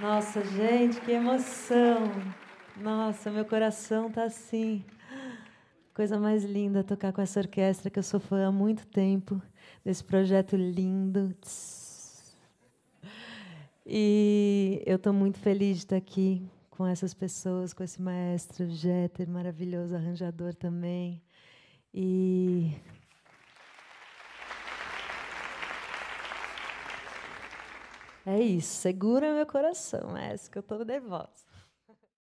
Nossa, gente, que emoção! Nossa, meu coração tá assim. Coisa mais linda tocar com essa orquestra que eu sou fã há muito tempo, desse projeto lindo. E eu estou muito feliz de estar aqui com essas pessoas, com esse maestro Jeter, maravilhoso arranjador também. E É isso, segura meu coração, é isso que eu estou nervosa.